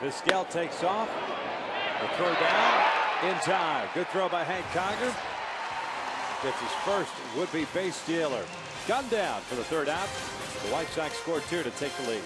Vizquel takes off. The throw down in time. Good throw by Hank Conger. Gets his first would-be base stealer. Gun down for the third out. The White Sox score two to take the lead.